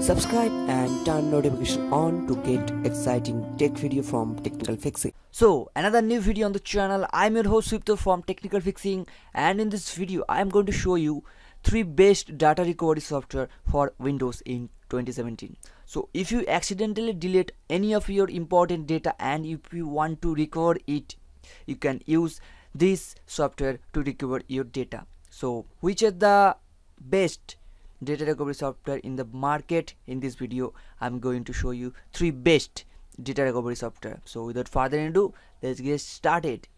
Subscribe and turn notification on to get exciting tech video from Technical Fixing. So another new video on the channel. I'm your host Swipto from Technical Fixing and in this video I am going to show you three best data recovery software for Windows in 2017. So if you accidentally delete any of your important data and if you want to recover it you can use this software to recover your data. So which are the best data recovery software in the market. In this video i'm going to show you three best data recovery software. So without further ado let's get started.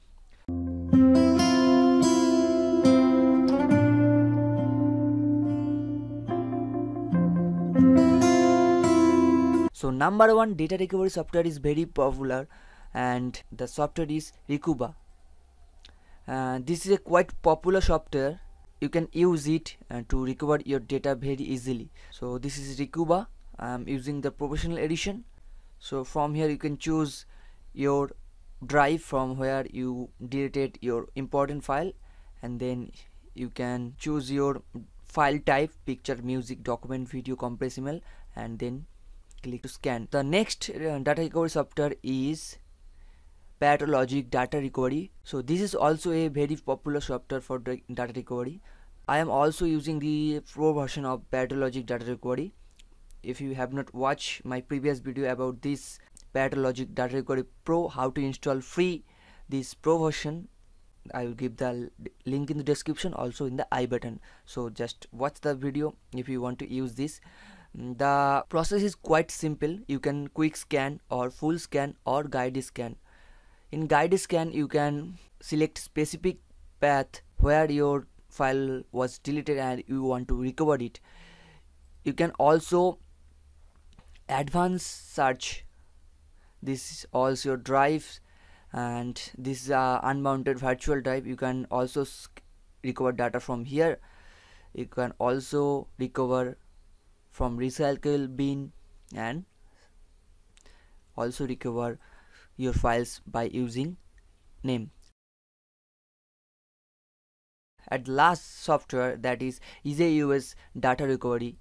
So number one data recovery software is very popular and the software is Recuva uh, this is a quite popular software you can use it uh, to recover your data very easily. So this is Recuva I'm using the professional edition. So from here you can choose your drive from where you deleted your important file and then you can choose your file type picture music document video compress email and then click to scan. The next uh, data recovery software is ParetoLogic data recovery. So this is also a very popular software for data recovery. I am also using the pro version of ParetoLogic data recovery. If you have not watched my previous video about this ParetoLogic data recovery pro how to install free this pro version I will give the link in the description also in the i button. So just watch the video if you want to use this. The process is quite simple. You can quick scan or full scan or guide scan in guide scan you can select specific path where your file was deleted and you want to recover it. You can also advance search. This is also your drives and this is a unmounted virtual drive. You can also recover data from here. You can also recover from recycle bin and also recover your files by using name. At last software that is EaseUS data recovery.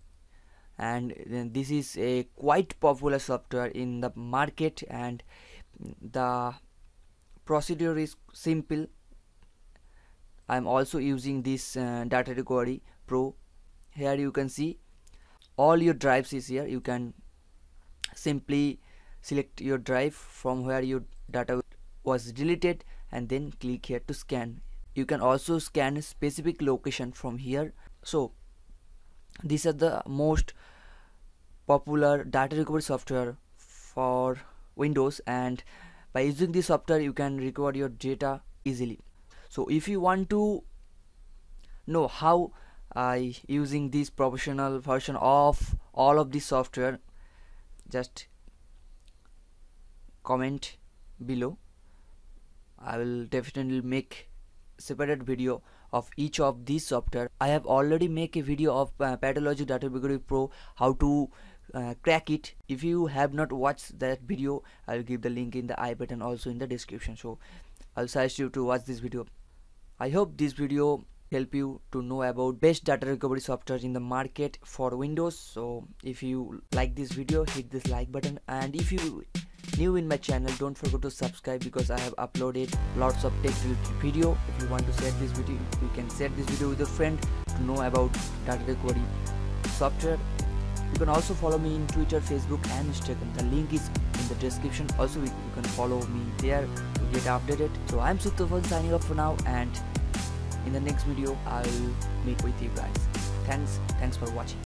And this is a quite popular software in the market and the procedure is simple. I'm also using this uh, data recovery pro. Here you can see all your drives is here. You can simply select your drive from where your data was deleted and then click here to scan. You can also scan a specific location from here. So these are the most popular data recovery software for windows and by using this software you can recover your data easily. So if you want to know how I using this professional version of all of this software just comment below. I will definitely make separate video of each of these software. I have already make a video of uh, ParetoLogic Data Recovery Pro how to uh, crack it. If you have not watched that video I'll give the link in the i button also in the description. So I'll suggest you to watch this video. I hope this video help you to know about best data recovery software in the market for Windows. So if you like this video hit this like button. And if you new in my channel don't forget to subscribe because I have uploaded lots of tech video if you want to share this video you can share this video with your friend to know about data recovery software you can also follow me in Twitter, Facebook and Instagram. The link is in the description. Also, you can follow me there to get updated. So I'm Sutofan signing off for now and in the next video I'll meet with you guys. Thanks, thanks for watching.